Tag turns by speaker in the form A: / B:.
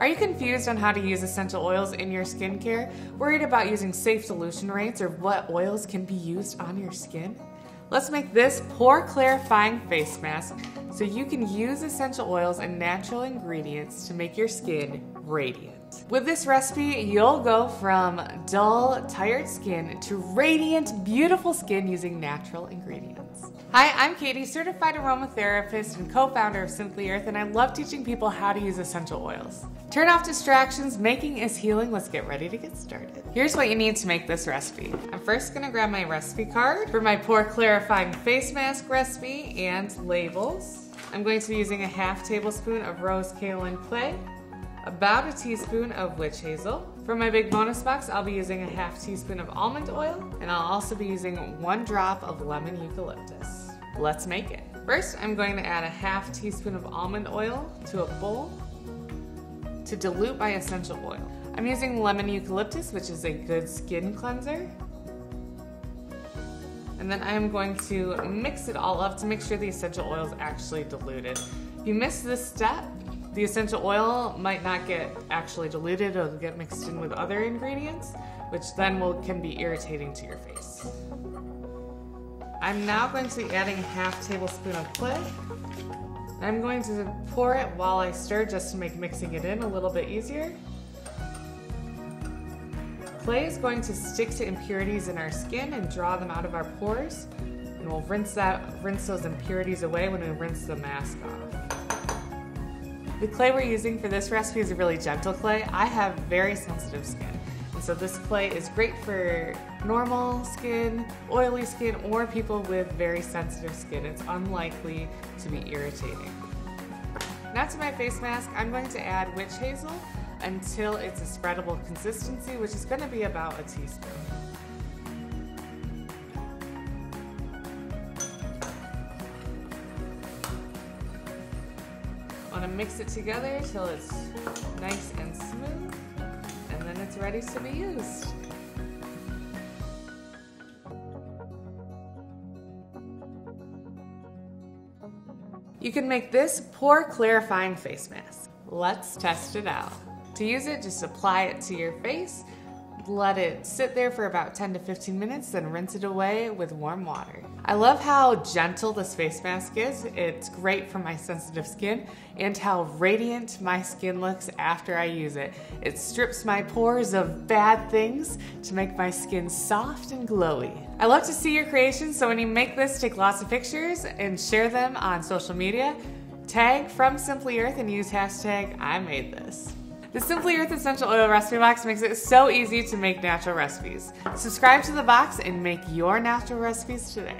A: Are you confused on how to use essential oils in your skincare? Worried about using safe dilution rates or what oils can be used on your skin? Let's make this pore clarifying face mask so you can use essential oils and natural ingredients to make your skin radiant. With this recipe, you'll go from dull, tired skin to radiant, beautiful skin using natural ingredients. Hi, I'm Katie, certified aromatherapist and co-founder of Simply Earth, and I love teaching people how to use essential oils. Turn off distractions, making is healing. Let's get ready to get started. Here's what you need to make this recipe. I'm first gonna grab my recipe card for my pore clarifying face mask recipe and labels. I'm going to be using a half tablespoon of rose kaolin clay, about a teaspoon of witch hazel. For my big bonus box, I'll be using a half teaspoon of almond oil, and I'll also be using one drop of lemon eucalyptus. Let's make it. First, I'm going to add a half teaspoon of almond oil to a bowl to dilute my essential oil. I'm using lemon eucalyptus, which is a good skin cleanser. And then I am going to mix it all up to make sure the essential oil is actually diluted. If you miss this step, the essential oil might not get actually diluted or get mixed in with other ingredients, which then will can be irritating to your face. I'm now going to be adding a half tablespoon of clay. I'm going to pour it while I stir just to make mixing it in a little bit easier. Clay is going to stick to impurities in our skin and draw them out of our pores. And we'll rinse that, rinse those impurities away when we rinse the mask off. The clay we're using for this recipe is a really gentle clay. I have very sensitive skin. And so this clay is great for normal skin, oily skin, or people with very sensitive skin. It's unlikely to be irritating. Now to my face mask, I'm going to add witch hazel until it's a spreadable consistency, which is gonna be about a teaspoon. Want to mix it together till it's nice and smooth, and then it's ready to be used. You can make this pore clarifying face mask. Let's test it out. To use it, just apply it to your face let it sit there for about 10 to 15 minutes, then rinse it away with warm water. I love how gentle this face mask is. It's great for my sensitive skin and how radiant my skin looks after I use it. It strips my pores of bad things to make my skin soft and glowy. I love to see your creations, so when you make this, take lots of pictures and share them on social media. Tag from Simply Earth and use hashtag I made this. The Simply Earth Essential Oil Recipe Box makes it so easy to make natural recipes. Subscribe to the box and make your natural recipes today.